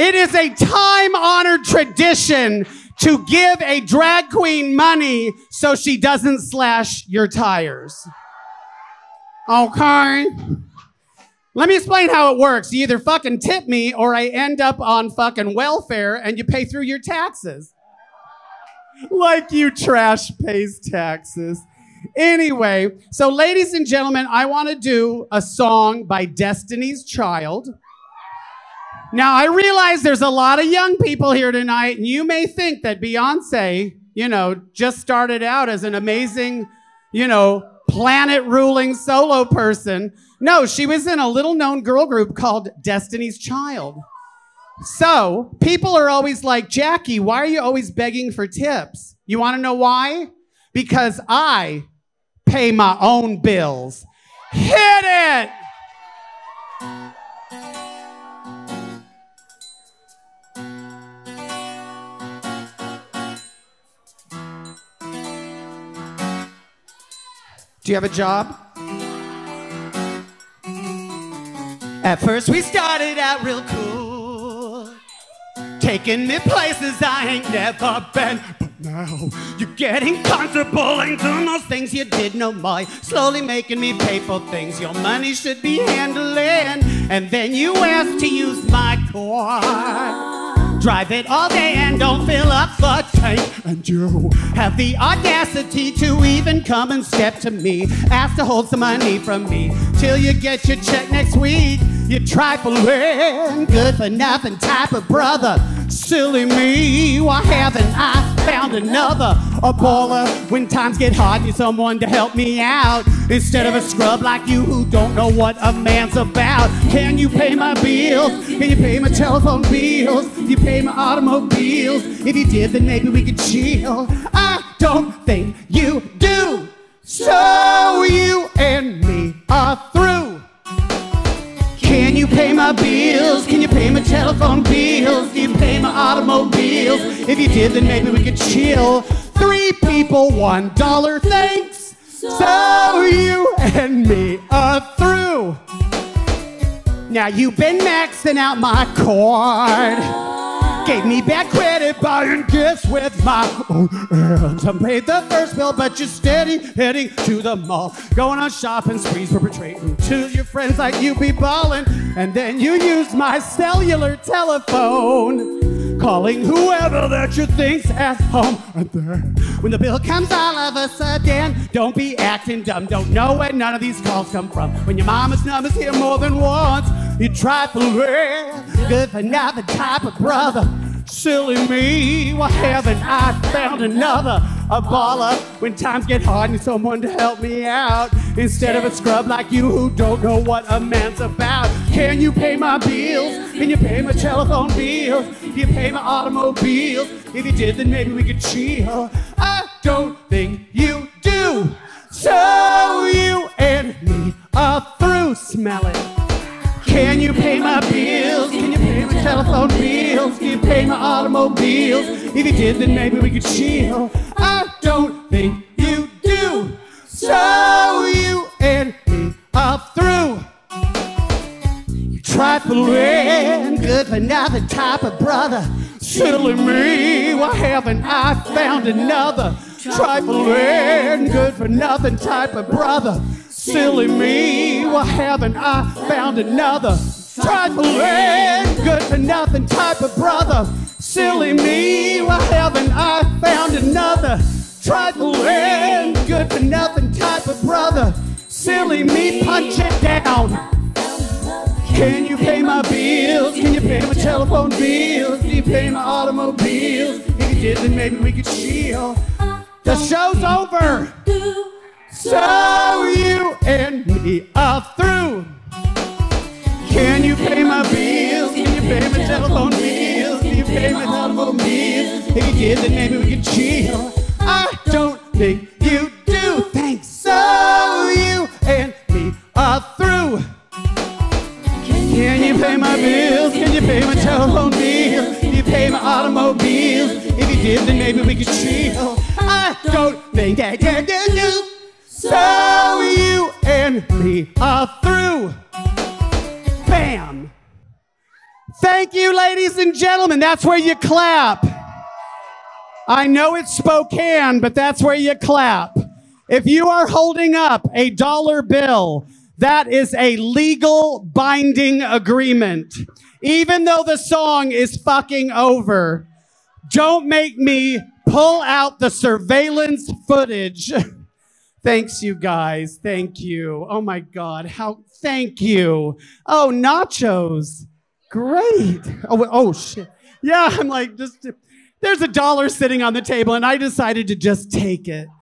It is a time honored tradition to give a drag queen money so she doesn't slash your tires. Okay? Let me explain how it works. You either fucking tip me or I end up on fucking welfare and you pay through your taxes. Like you trash pays taxes. Anyway, so ladies and gentlemen, I want to do a song by Destiny's Child. Now, I realize there's a lot of young people here tonight, and you may think that Beyonce, you know, just started out as an amazing, you know, planet ruling solo person. No, she was in a little known girl group called Destiny's Child. So people are always like, Jackie, why are you always begging for tips? You want to know why? Because I pay my own bills. Hit it! Do you have a job? At first we started out real cool, taking me places I ain't never been. But now you're getting comfortable and doing those things you did no more. Slowly making me pay for things your money should be handling. And then you ask to use my card. Drive it all day and don't fill up the tank. And you have the audacity to even come and step to me. Ask to hold some money from me till you get your check next week. You trifling, good for nothing type of brother. Silly me, why haven't I found another? A baller when times get hard, need someone to help me out. Instead of a scrub like you who don't know what a man's about. Can you pay my bills? Can you pay my telephone bills? Can you pay my automobiles? If you did, then maybe we could chill. I don't think you do. So you and me are through. Can pay my bills? Can you pay my telephone bills? Do you pay my automobiles? If you did, then maybe we could chill. Three people, one dollar, thanks. So you and me are through. Now you've been maxing out my card. Gave me bad credit buying gifts with my own hands. I paid the first bill, but you're steady heading to the mall. Going on shopping sprees, perpetrating to your friends like you be ballin'. And then you use my cellular telephone. Calling whoever that you think's at home. And then when the bill comes all of a sudden, don't be acting dumb. Don't know where none of these calls come from. When your mama's number's here more than once, you trifle with good for nothing type of brother. Silly me, why haven't I found another? A baller when times get hard, need someone to help me out. Instead of a scrub like you who don't know what a man's about. Can you pay my bills? Can you pay my telephone bills? Can you pay my automobiles? If you did, then maybe we could chill. I don't think you do. So my telephone bills? Can you pay my automobiles? If you did, then maybe we could chill. I don't think you do. So you and me are through. You trifling, good for nothing type of brother. Silly me, why haven't I found another? Trifling, good for nothing type of brother. Silly me, why haven't I found another? Trifling, good for nothing type of brother. Silly me, why haven't I found another? Trifling, good for nothing type of brother. Silly me, punch it down. Can you pay my bills? Can you pay my telephone bills? Do you pay my automobiles? If you did, then maybe we could chill. The show's over. So you and me are through. Can you pay my bills? Can you pay my telephone bills? Can you pay my telephone bills? If you did, then maybe we could chill. I don't think you do. Thanks. So you and me are through. Can you pay my bills? Can you pay my telephone bills? Can you pay my automobiles? If you did, then maybe we could chill. I don't think that you do. So you and me are through. Thank you, ladies and gentlemen. That's where you clap. I know it's Spokane, but that's where you clap. If you are holding up a dollar bill, that is a legal binding agreement. Even though the song is fucking over, don't make me pull out the surveillance footage. Thanks, you guys. Thank you. Oh my God. How, thank you. Oh, nachos. Great. Oh, oh shit. Yeah, I'm like, just, there's a dollar sitting on the table and I decided to just take it.